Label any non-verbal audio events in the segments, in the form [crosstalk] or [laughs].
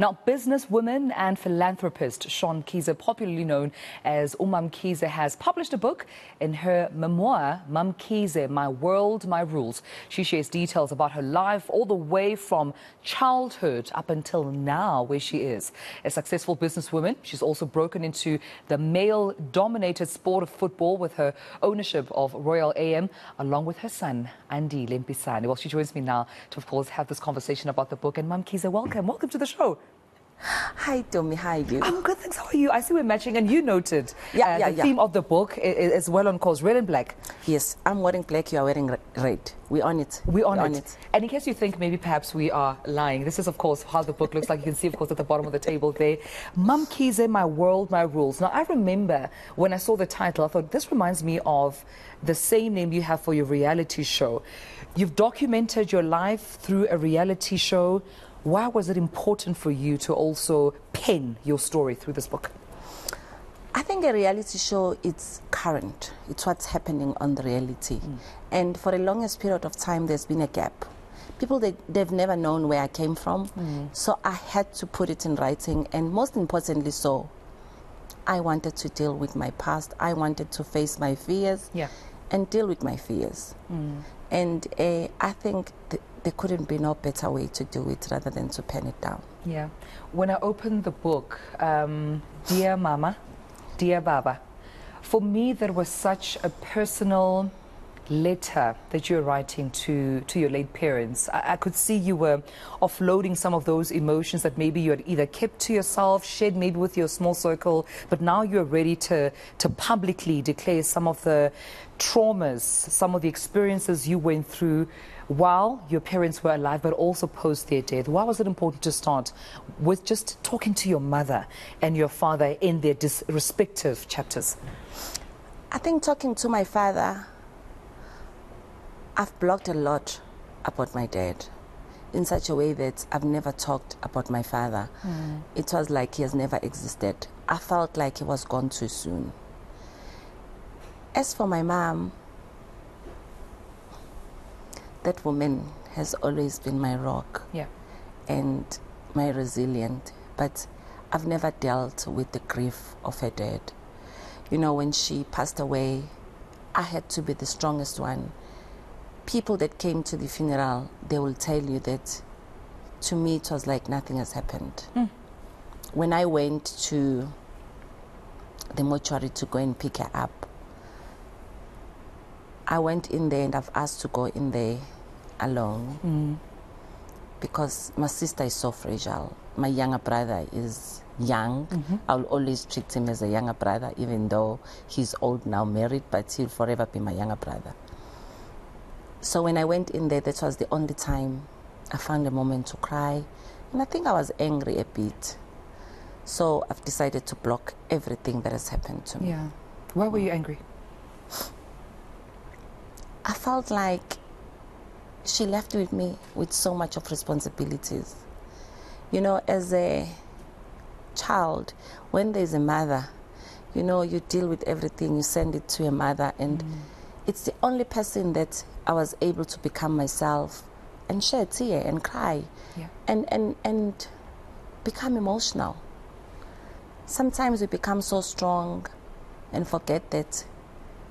Now, businesswoman and philanthropist Shauwn Mkhize, popularly known as Umam Mkhize, has published a book in her memoir, Mam Mkhize, My World, My Rules. She shares details about her life all the way from childhood up until now, where she is. A successful businesswoman, she's also broken into the male-dominated sport of football with her ownership of Royal AM, along with her son, Andy Mpisane. Well, she joins me now to, of course, have this conversation about the book. And Mam Mkhize, welcome. Welcome to the show. Hi, Tommy. How are you? I'm good, thanks. How are you? I see we're matching, and you noted Yeah, uh, yeah, the yeah. theme of the book is, is well on course, red and black. Yes, I'm wearing black. You are wearing red. We're on it. We on, on it. And in case you think maybe perhaps we are lying, this is, of course, how the book looks like. You can see, of course, at the bottom of the table there. Mam Mkhize, My World, My Rules. Now, I remember when I saw the title, I thought this reminds me of the same name you have for your reality show. You've documented your life through a reality show. Why was it important for you to also pen your story through this book? I think a reality show it's current. It's what's happening on the reality. Mm. And for the longest period of time, there's been a gap. People they, they've never known where I came from, mm. so I had to put it in writing. And most importantly, so I wanted to deal with my past. I wanted to face my fears. Yeah. and deal with my fears. Mm. And uh, I think th- there couldn't be no better way to do it rather than to pen it down. Yeah. When I opened the book, um, Dear Mama, Dear Baba, for me, there was such a personal letter that you're writing to, to your late parents. I, I could see you were offloading some of those emotions that maybe you had either kept to yourself, shared maybe with your small circle, but now you're ready to, to publicly declare some of the traumas, some of the experiences you went through while your parents were alive, but also post their death. Why was it important to start with just talking to your mother and your father in their respective chapters? I think talking to my father, I've blocked a lot about my dad in such a way that I've never talked about my father. Hmm. It was like he has never existed. I felt like he was gone too soon. As for my mom, that woman has always been my rock Yeah. and my resilient, but I've never dealt with the grief of her dad. You know, when she passed away, I had to be the strongest one. People that came to the funeral, they will tell you that to me it was like nothing has happened. Hmm. When I went to the mortuary to go and pick her up, I went in there and I've asked to go in there alone hmm. because my sister is so fragile. My younger brother is young. Mm-hmm. I'll always treat him as a younger brother, even though he's old now, married, but he'll forever be my younger brother. So when I went in there, that was the only time I found a moment to cry. And I think I was angry a bit. So I've decided to block everything that has happened to me. Yeah. Why were you angry? I felt like she left with me with so much of responsibilities. You know, as a child, when there's a mother, you know, you deal with everything, you send it to your mother, and mm. It's the only person that I was able to become myself and shed tear and cry Yeah. and, and, and become emotional. Sometimes we become so strong and forget that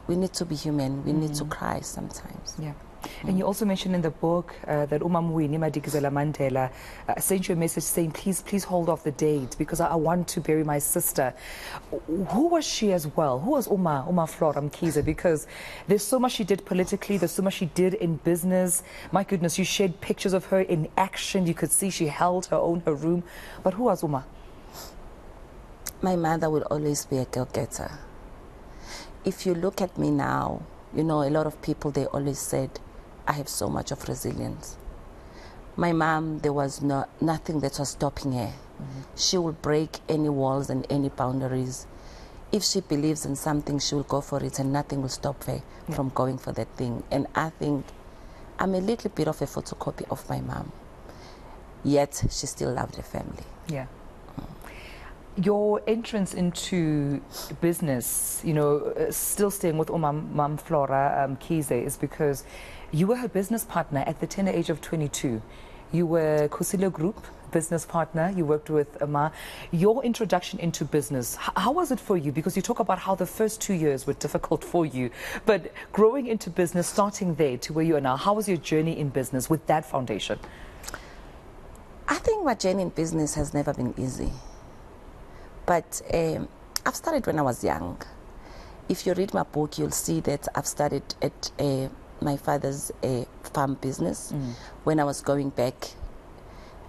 we need to be human, we need to mm-hmm. cry sometimes. Yeah. And you also mentioned in the book uh, that Umam Winnie Madikizela Mandela uh, sent you a message saying, please, please hold off the date because I, I want to bury my sister. Who was she as well? Who was Uma, Uma Flora Mkhize? Because there's so much she did politically, there's so much she did in business. My goodness, you shared pictures of her in action. You could see she held her own, her room. But who was Uma? My mother will always be a go getter. If you look at me now, you know, a lot of people, they always said, I have so much of resilience. My mom, there was no, nothing that was stopping her. She will break any walls and any boundaries. If she believes in something, she will go for it, and nothing will stop her from going for that thing. And I think I'm a little bit of a photocopy of my mom. Yet she still loved her family. Yeah. Your entrance into business, you know, uh, still staying with Umam Mam Flora um, Kize, is because you were her business partner at the tender age of 22. You were Kusilo Group business partner. You worked with Ama. Your introduction into business, how was it for you? Because you talk about how the first two years were difficult for you. But growing into business, starting there to where you are now, how was your journey in business with that foundation? I think my journey in business has never been easy. But um, I've started when I was young. If you read my book, you'll see that I've started at uh, my father's uh, farm business. When I was going back,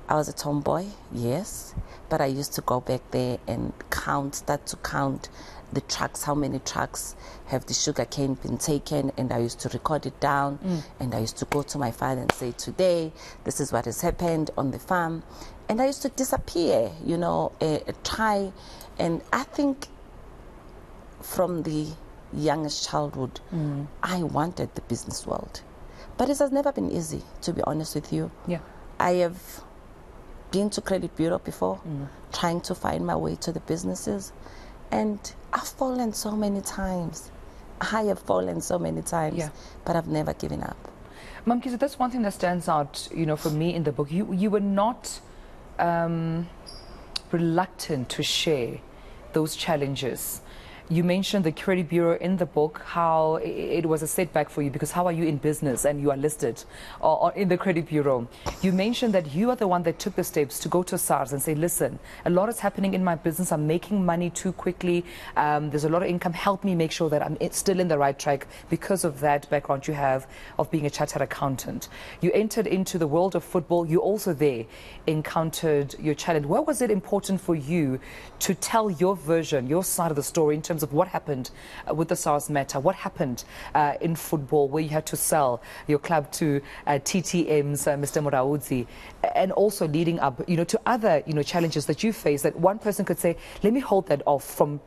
I was a tomboy, yes, but I used to go back there and count, start to count the trucks, how many trucks have the sugar cane been taken, and I used to record it down. And I used to go to my father and say, Today, this is what has happened on the farm. And I used to disappear, you know, uh, try. And I think from the youngest childhood, I wanted the business world. But it has never been easy, to be honest with you. Yeah. I have been to credit bureau before, trying to find my way to the businesses, and I've fallen so many times. I have fallen so many times, Yeah. but I've never given up. Mamkhize, that's one thing that stands out, you know, for me in the book. You you were not um, reluctant to share those challenges. You mentioned the credit bureau in the book, how it was a setback for you because how are you in business and you are listed or, or in the credit bureau? You mentioned that you are the one that took the steps to go to SARS and say, listen, a lot is happening in my business. I'm making money too quickly. Um, there's a lot of income. Help me make sure that I'm still in the right track because of that background you have of being a chartered accountant. You entered into the world of football. You also there encountered your challenge. Where was it important for you to tell your version, your side of the story in terms of what happened uh, with the SARS matter? What happened uh, in football where you had to sell your club to uh, TTM's Mr. Mulaudzi and also leading up, you know, to other, you know, challenges that you face that one person could say, let me hold that off from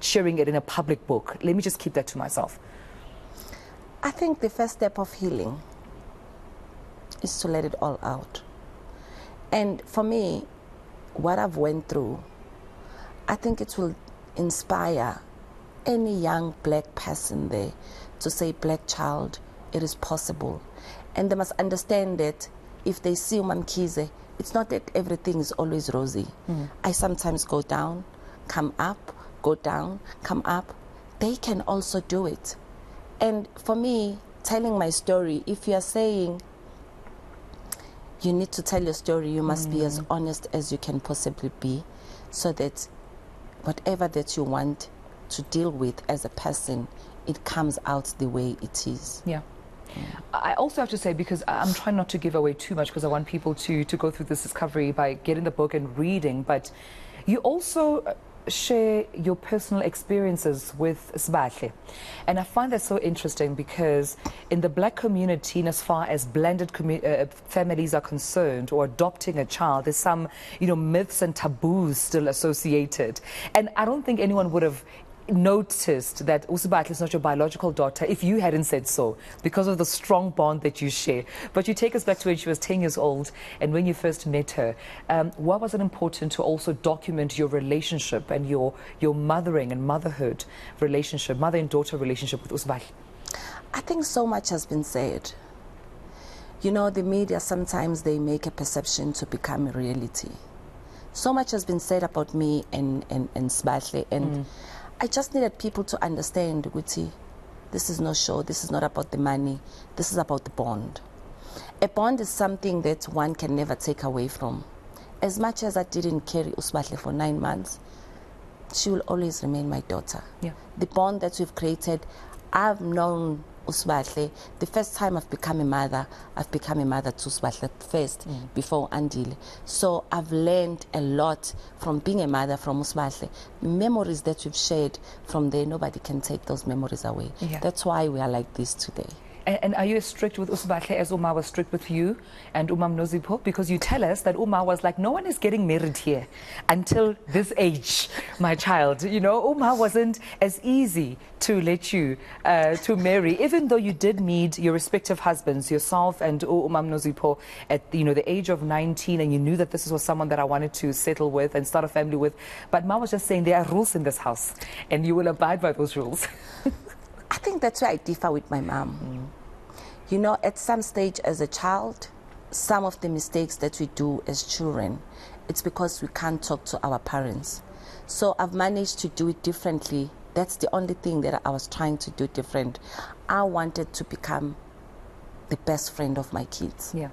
sharing it in a public book. Let me just keep that to myself. I think the first step of healing is to let it all out. And for me, what I've went through, I think it will inspire any young black person there to say, black child, it is possible. And they must understand that if they see Umamkhize, it's not that everything is always rosy. Mm. I sometimes go down, come up, go down, come up. They can also do it. And for me, telling my story, if you are saying you need to tell your story, you must be as mm. honest as you can possibly be so that whatever that you want to deal with as a person, it comes out the way it is. Yeah. I also have to say, because I'm trying not to give away too much because I want people to, to go through this discovery by getting the book and reading, but you also uh, share your personal experiences with Sbahle. And I find that so interesting because in the black community, as far as blended commu- uh, families are concerned or adopting a child, there's some, you know, myths and taboos still associated. And I don't think anyone would have noticed that Usbahle is not your biological daughter if you hadn't said so because of the strong bond that you share. But you take us back to when she was 10 years old and when you first met her. Um, why was it important to also document your relationship and your, your mothering and motherhood relationship, mother and daughter relationship with Usbahle? I think so much has been said. You know, the media sometimes they make a perception to become a reality. So much has been said about me and, and, and Sbahle, and I just needed people to understand, Guti, this is no show, this is not about the money, this is about the bond. A bond is something that one can never take away from. As much as I didn't carry Usbahle for nine months, she will always remain my daughter. Yeah. The bond that we've created, I've known Usbahle. The first time I've become a mother, I've become a mother to Usbahle first mm. before Andile. So I've learned a lot from being a mother from Usbahle. Memories that we've shared from there, nobody can take those memories away. Yeah. That's why we are like this today. And, are you as strict with Usbahle as Uma was strict with you and Umam Nozipo? Because you tell us that Uma was like, no one is getting married here until this age, my child. You know, Uma wasn't as easy to let you uh, to marry, even though you did meet your respective husbands, yourself and Umam Nozipo, at you know the age of 19, and you knew that this was someone that I wanted to settle with and start a family with. But Ma was just saying there are rules in this house, and you will abide by those rules. [laughs] I think that's where I differ with my mom. You know, at some stage as a child, some of the mistakes that we do as children, it's because we can't talk to our parents. So I've managed to do it differently. That's the only thing that I was trying to do different. I wanted to become the best friend of my kids. Yeah.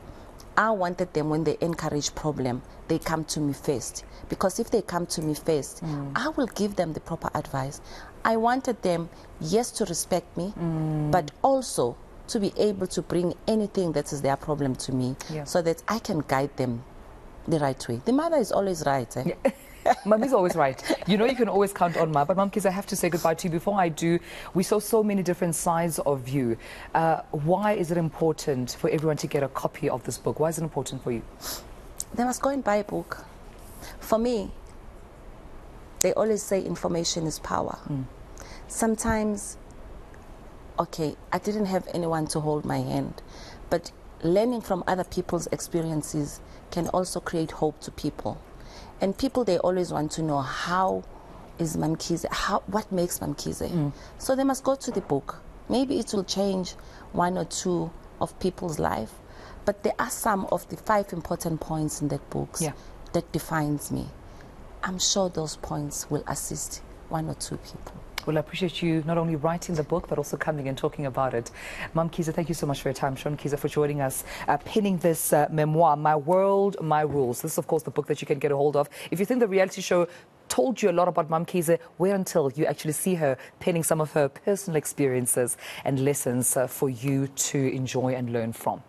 I wanted them when they encourage problem, they come to me first. Because if they come to me first, Mm. I will give them the proper advice. I wanted them, yes, to respect me, Mm. but also to be able to bring anything that is their problem to me Yeah. so that I can guide them the right way. The mother is always right. Eh? [laughs] Mummy's always right. You know you can always count on Mum. But Mum, kids, I have to say goodbye to you. Before I do, we saw so many different sides of you. Uh, why is it important for everyone to get a copy of this book? Why is it important for you? They must go and buy a book. For me, they always say information is power. Sometimes, okay, I didn't have anyone to hold my hand, but learning from other people's experiences can also create hope to people. And people, they always want to know how is Mamkhize, how, what makes Mamkhize. Hmm. So they must go to the book. Maybe it will change one or two of people's life, but there are some of the five important points in that book Yeah. that defines me. I'm sure those points will assist one or two people. Well, I appreciate you not only writing the book, but also coming and talking about it. Mamkhize, thank you so much for your time. Shauwn Mkhize for joining us, uh, penning this uh, memoir, My World, My Rules. This is, of course, the book that you can get a hold of. If you think the reality show told you a lot about Mamkhize, wait until you actually see her penning some of her personal experiences and lessons uh, for you to enjoy and learn from.